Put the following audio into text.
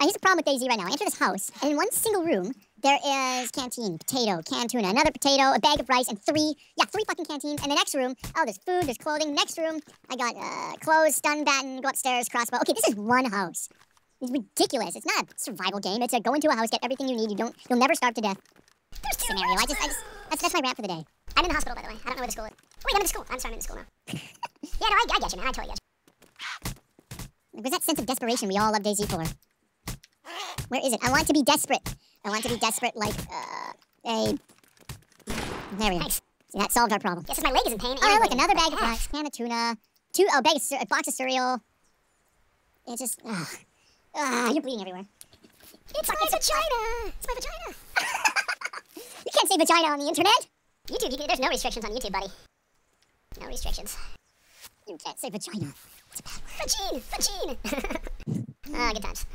Uh, here's the problem with DayZ right now. I enter this house, and in one single room, there is canteen, potato, canned tuna, another potato, a bag of rice, and three, yeah, three fucking canteens. And the next room, oh, there's food, there's clothing. Next room, I got uh, clothes, stun baton, go upstairs, crossbow. Okay, this is one house. It's ridiculous. It's not a survival game. It's a go into a house, get everything you need. You don't, you'll never starve to death. Scenario. I just, I just, that's, that's my rant for the day. I'm in the hospital, by the way. I don't know where the school is. Wait, I'm in the school. I'm sorry, I'm in the school now. yeah, no, I, I get you, man. I totally get you. Where's that sense of desperation we all love DayZ for? Where is it? I want to be desperate. I want to be desperate like, uh, a... There we go. Thanks. See, that solved our problem. Yes, my leg is in pain. Oh, look, another bag of rice, can of tuna, two, oh, bag of, a box of cereal. It's just, ah, ah, you're bleeding everywhere. It's my vagina. It's my vagina. You can't say vagina on the internet. YouTube, you can, there's no restrictions on YouTube, buddy. No restrictions. You can't say vagina. Vagine, vagine. ah, good times.